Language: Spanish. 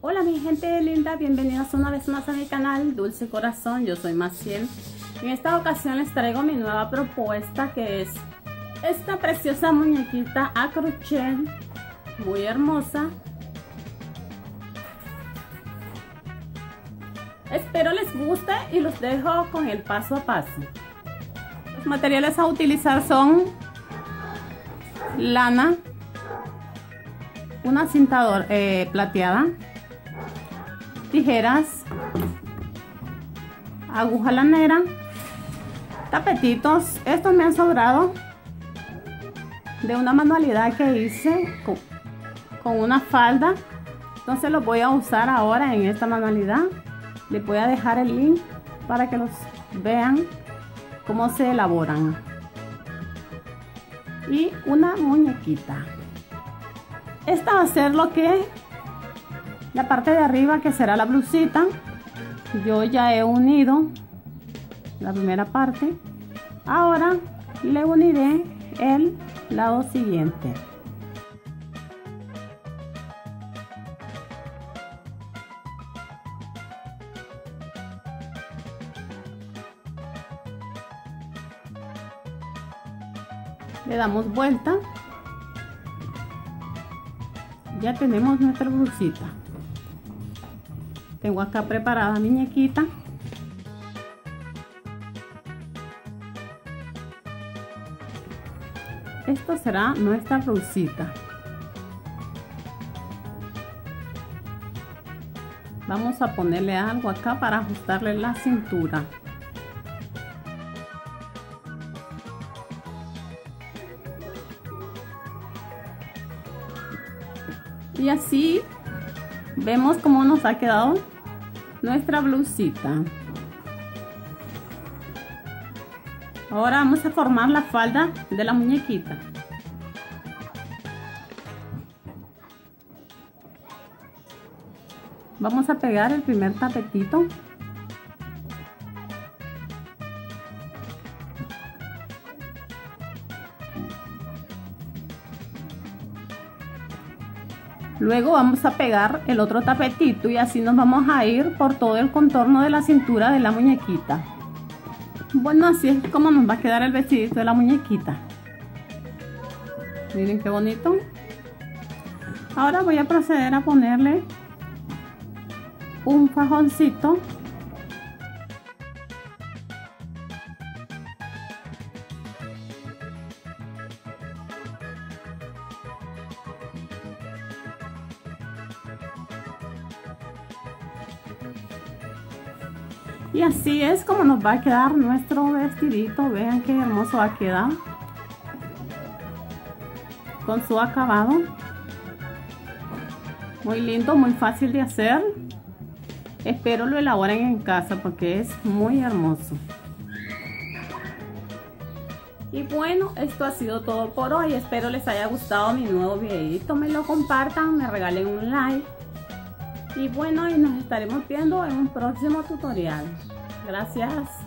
Hola mi gente linda, bienvenidos una vez más a mi canal Dulce Corazón, yo soy Maciel. En esta ocasión les traigo mi nueva propuesta que es esta preciosa muñequita a crochet, muy hermosa. Espero les guste y los dejo con el paso a paso. Los materiales a utilizar son lana, una cinta eh, plateada, tijeras, aguja lanera, tapetitos. Estos me han sobrado de una manualidad que hice con, con una falda. Entonces los voy a usar ahora en esta manualidad. Les voy a dejar el link para que los vean cómo se elaboran. Y una muñequita. Esta va a ser lo que la parte de arriba que será la blusita. Yo ya he unido la primera parte. Ahora le uniré el lado siguiente. Le damos vuelta. Ya tenemos nuestra blusita. Tengo acá preparada mi muñequita. Esto será nuestra blusita. Vamos a ponerle algo acá para ajustarle la cintura. Y así vemos cómo nos ha quedado nuestra blusita. Ahora vamos a formar la falda de la muñequita. Vamos a pegar el primer tapetito. Luego vamos a pegar el otro tapetito y así nos vamos a ir por todo el contorno de la cintura de la muñequita. Bueno, así es como nos va a quedar el vestidito de la muñequita. Miren qué bonito. Ahora voy a proceder a ponerle un fajoncito Y así es como nos va a quedar nuestro vestidito. Vean qué hermoso va a quedar. Con su acabado. Muy lindo, muy fácil de hacer. Espero lo elaboren en casa porque es muy hermoso. Y bueno, esto ha sido todo por hoy. Espero les haya gustado mi nuevo videito. Me lo compartan, me regalen un like y bueno, y nos estaremos viendo en un próximo tutorial. Gracias.